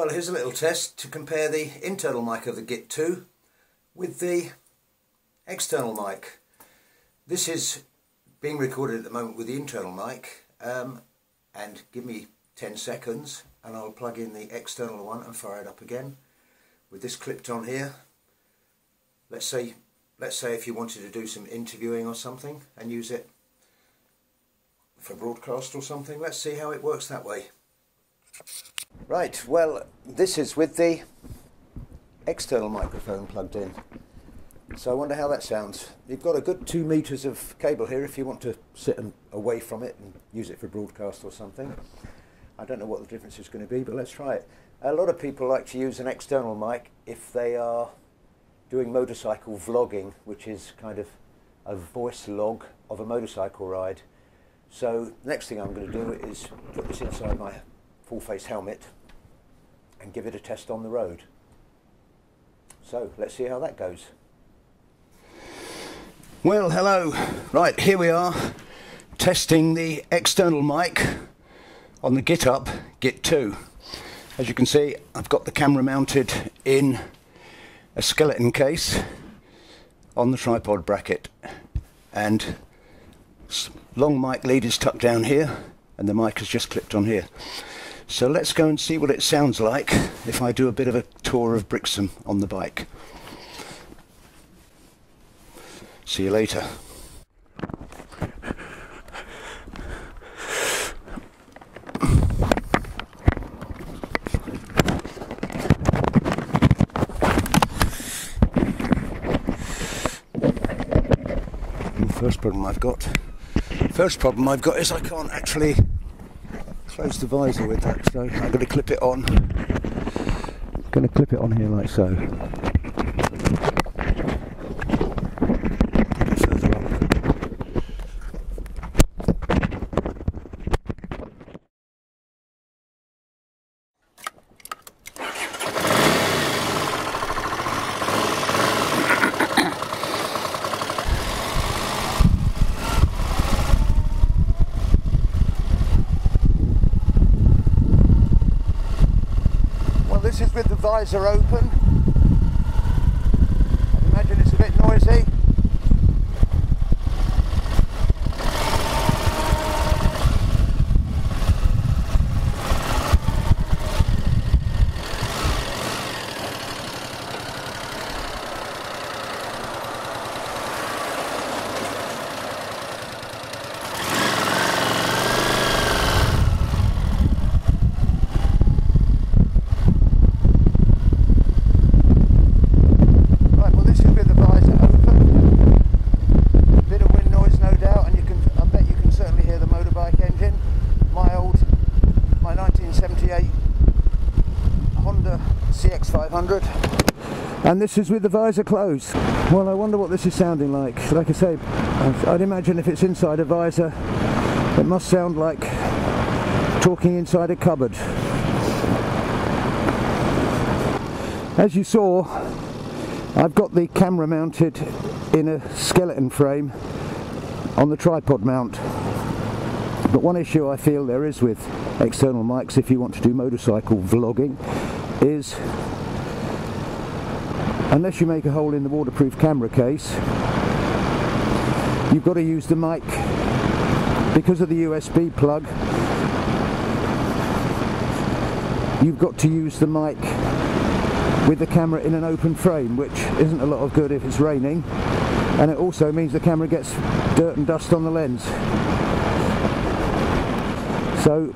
Well, here's a little test to compare the internal mic of the Git 2 with the external mic. This is being recorded at the moment with the internal mic um, and give me 10 seconds and I'll plug in the external one and fire it up again with this clipped on here. Let's say, let's say if you wanted to do some interviewing or something and use it for broadcast or something. Let's see how it works that way. Right, well, this is with the external microphone plugged in. So I wonder how that sounds. You've got a good two meters of cable here if you want to sit away from it and use it for broadcast or something. I don't know what the difference is going to be, but let's try it. A lot of people like to use an external mic if they are doing motorcycle vlogging, which is kind of a voice log of a motorcycle ride. So next thing I'm going to do is put this inside my full face helmet and give it a test on the road. So let's see how that goes. Well, hello. Right, here we are testing the external mic on the GitUp Git 2. As you can see, I've got the camera mounted in a skeleton case on the tripod bracket and long mic lead is tucked down here and the mic is just clipped on here. So let's go and see what it sounds like if I do a bit of a tour of Brixham on the bike. See you later. first problem I've got first problem I've got is I can't actually close the visor with that, so I'm going to clip it on. I'm going to clip it on here like so. this the visor open. I imagine it's a bit noisy. CX500 and this is with the visor closed. Well I wonder what this is sounding like. Like I say, I'd imagine if it's inside a visor it must sound like talking inside a cupboard. As you saw I've got the camera mounted in a skeleton frame on the tripod mount but one issue I feel there is with external mics if you want to do motorcycle vlogging is unless you make a hole in the waterproof camera case you've got to use the mic. Because of the USB plug you've got to use the mic with the camera in an open frame which isn't a lot of good if it's raining. And it also means the camera gets dirt and dust on the lens. So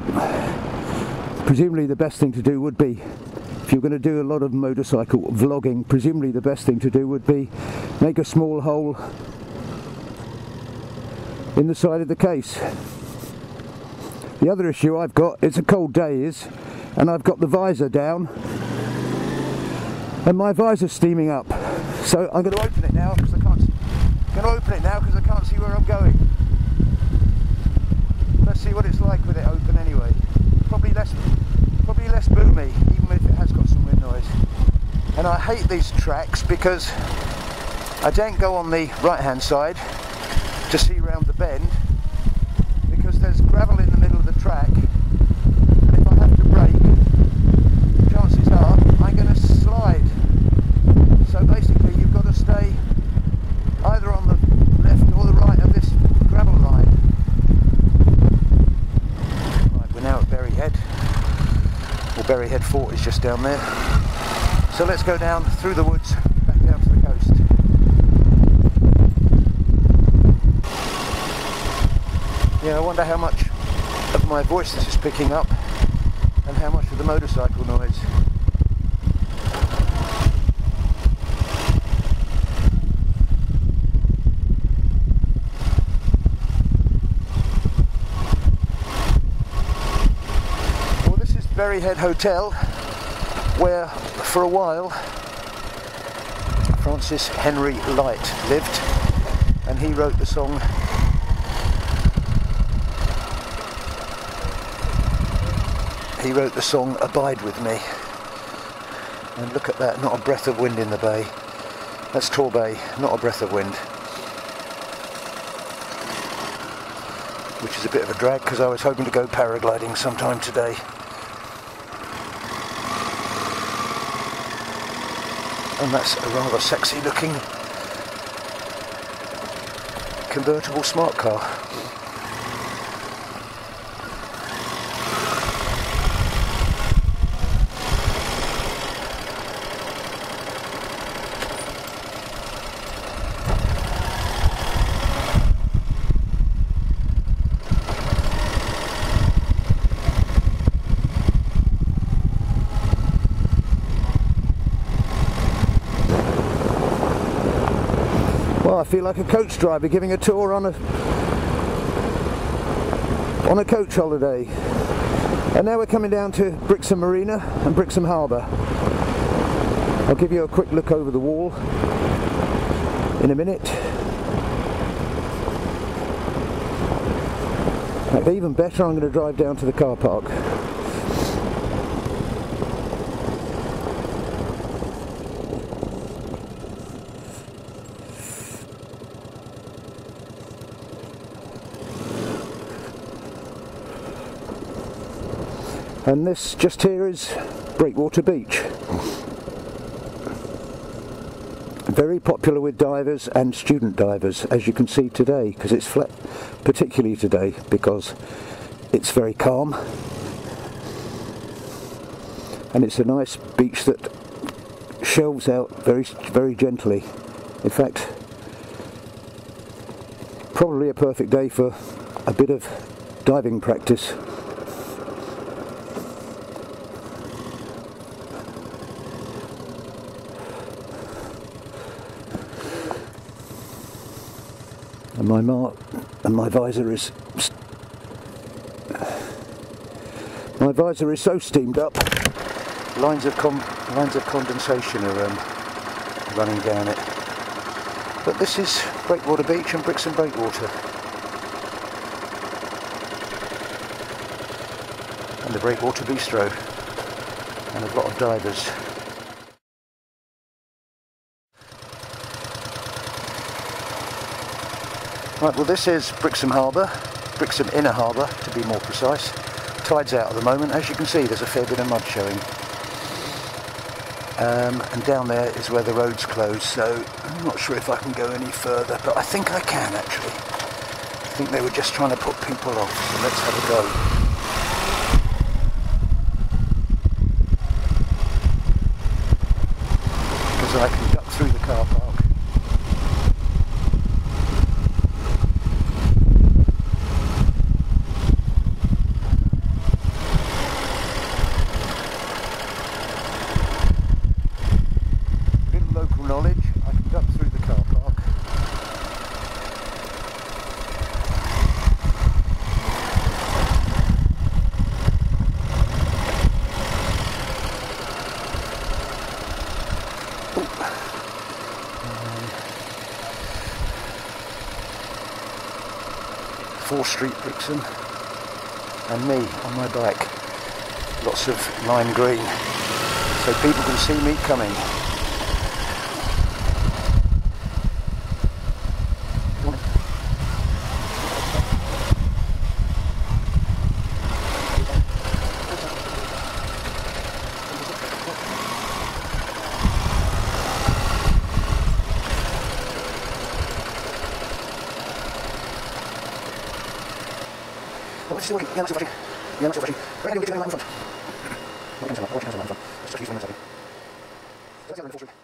presumably the best thing to do would be you're going to do a lot of motorcycle vlogging. Presumably the best thing to do would be make a small hole in the side of the case. The other issue I've got it's a cold day is and I've got the visor down and my visor's steaming up. So I'm going to open it now because I can't I'm going to open it now because I can't see where I'm going. Let's see what it's like with it open anyway. Probably less probably less boomy even if it has got some wind noise. And I hate these tracks because I don't go on the right hand side to see round the bend because there's gravel in the middle of the track and if I have to brake chances just down there. So let's go down through the woods, back down to the coast. Yeah, I wonder how much of my voice this is picking up and how much of the motorcycle noise. Well, this is Berry Head Hotel, where for a while Francis Henry Lyte lived, and he wrote the song he wrote the song Abide With Me. And look at that, not a breath of wind in the bay. That's Torbay, not a breath of wind. Which is a bit of a drag because I was hoping to go paragliding sometime today. And that's a rather sexy looking convertible smart car. Feel like a coach driver giving a tour on a on a coach holiday. And now we're coming down to Brixham Marina and Brixham Harbour. I'll give you a quick look over the wall in a minute. Even better, I'm going to drive down to the car park. And this just here is Breakwater Beach. Very popular with divers and student divers, as you can see today, because it's flat, particularly today, because it's very calm. And it's a nice beach that shelves out very, very gently. In fact, probably a perfect day for a bit of diving practice. And my mark and my visor is my visor is so steamed up. Lines of lines of condensation are um, running down it. But this is Breakwater Beach and Brixham Breakwater. And the Breakwater Bistro. And a lot of divers Right, well this is Brixham Harbour, Brixham Inner Harbour to be more precise. Tide's out at the moment, as you can see there's a fair bit of mud showing. Um, and down there is where the road's closed, so I'm not sure if I can go any further, but I think I can actually. I think they were just trying to put people off, so let's have a go. I can duck through the car park. Little local knowledge, I can duck through the car park. Fore Street Brixham and me on my bike. Lots of lime green so people can see me coming. But let's see what he, yeah, that's refreshing. Yeah, that's refreshing. Right, I'm going to get you in front. I'll get you in front. I'll get you in front. Let's just use one in a second. So that's the other unfortunate.